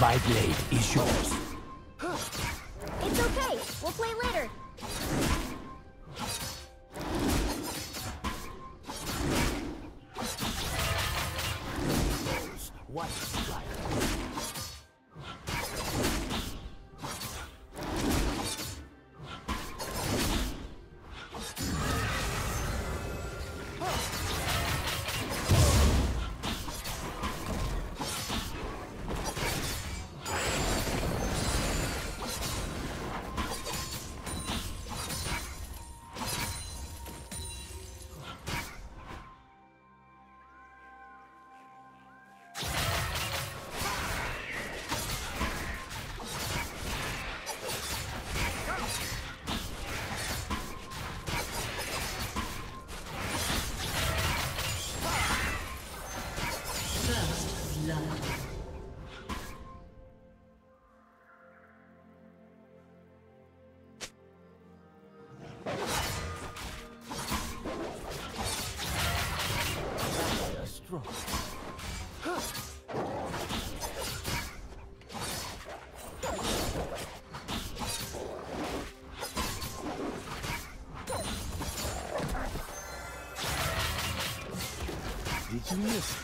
My blade is yours. It's okay. We'll play later. What miss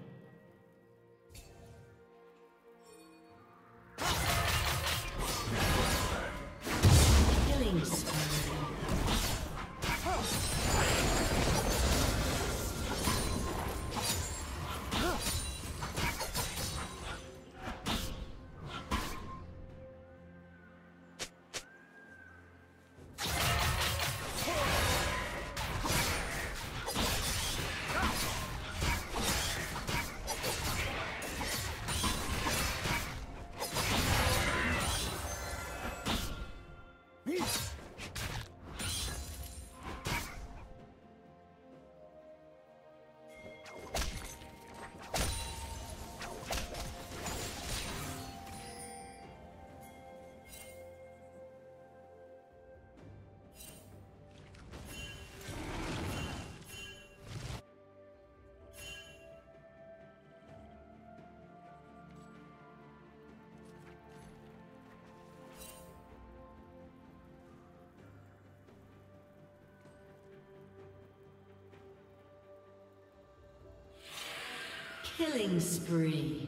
Killing spree.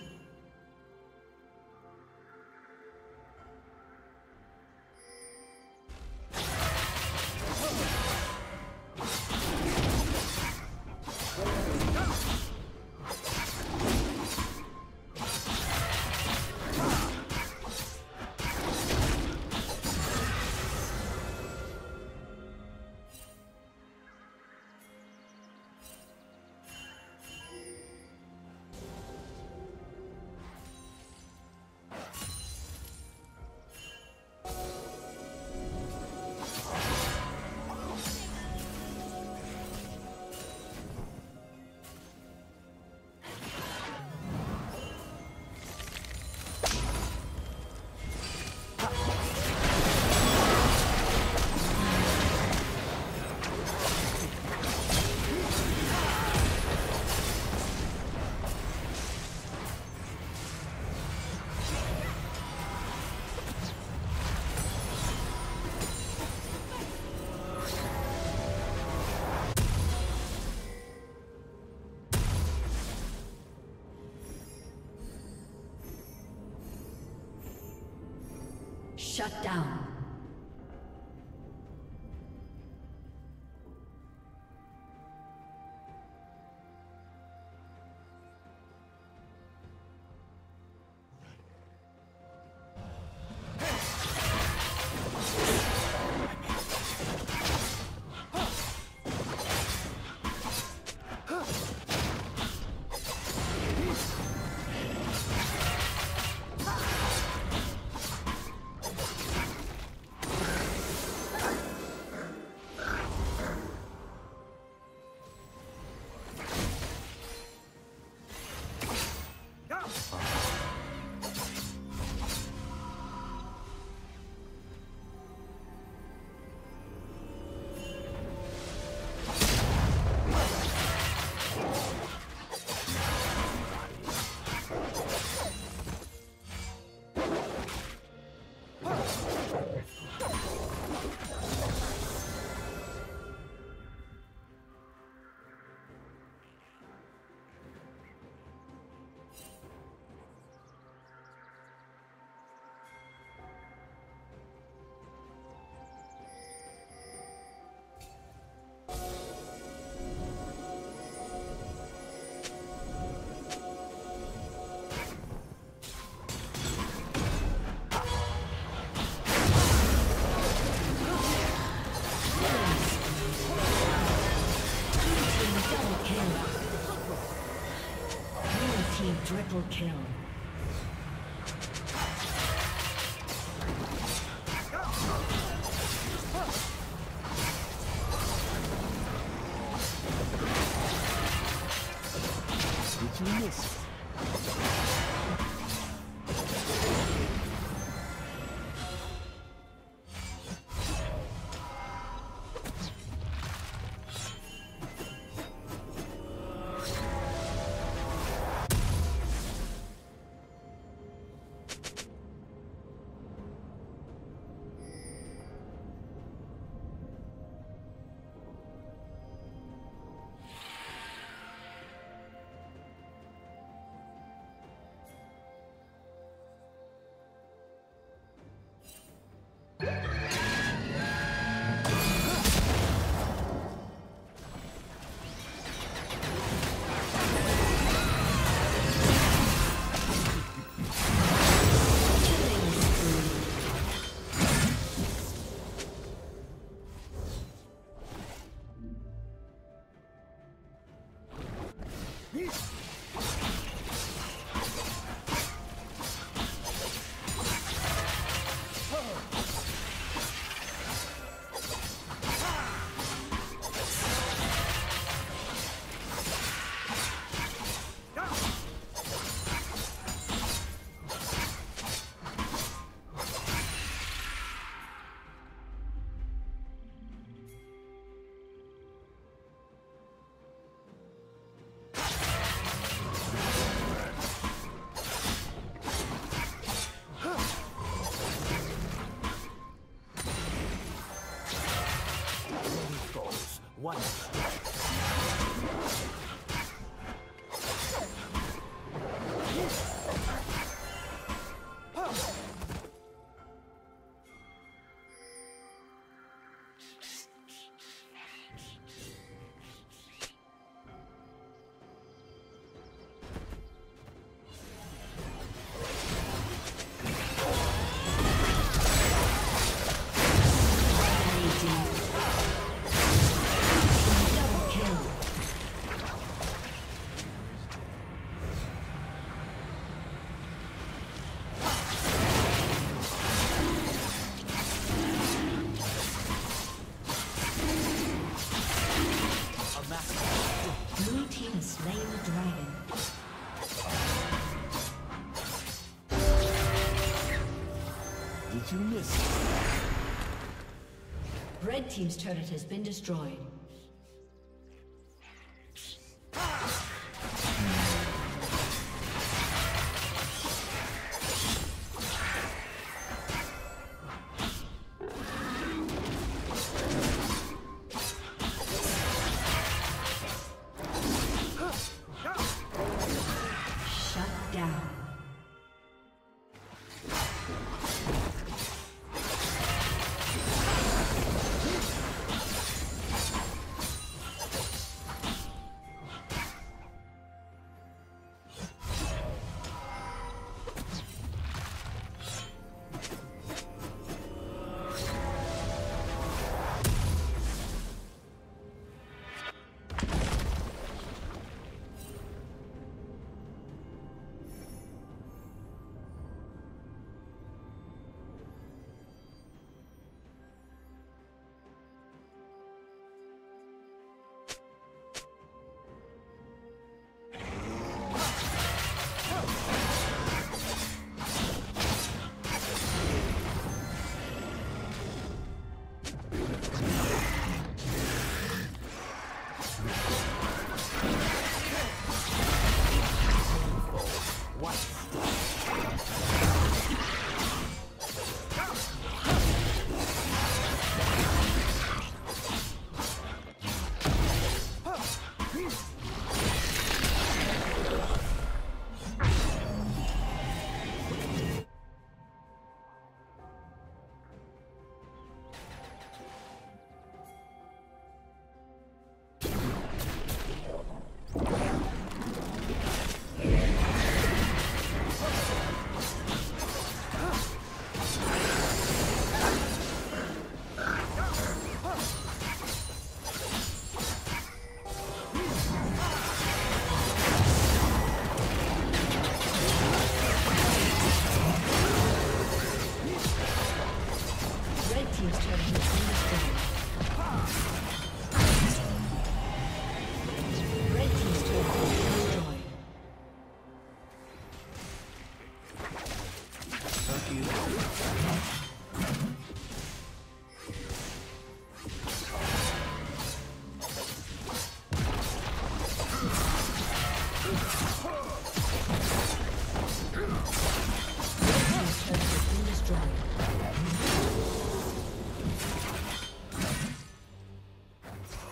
Shut down. Kill. Did you miss? Slain the dragon. Did you miss? Red team's turret has been destroyed.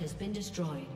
Has been destroyed.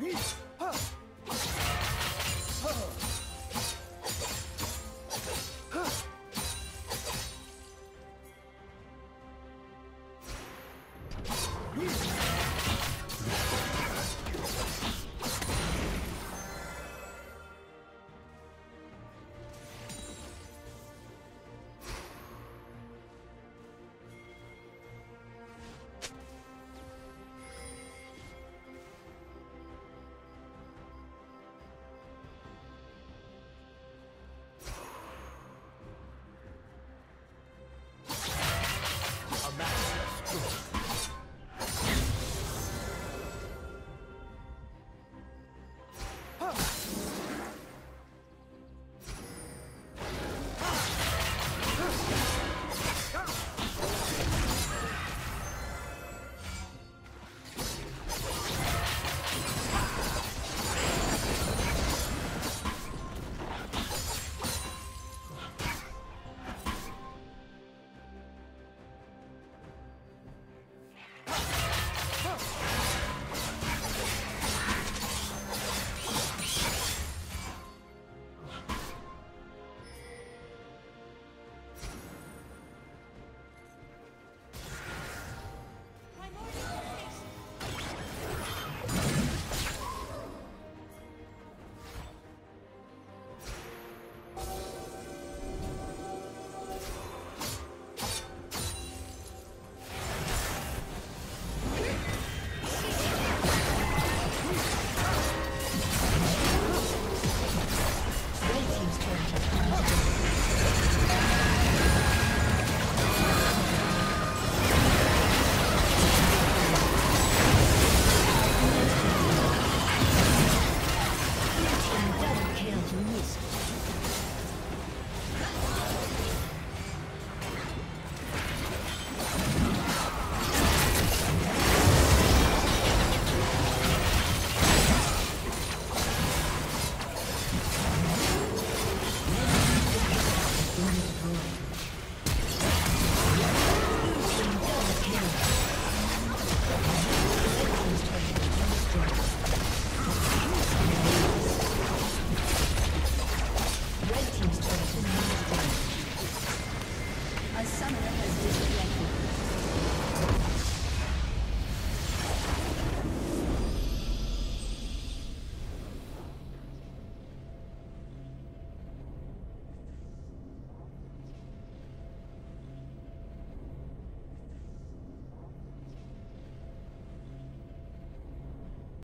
Isso!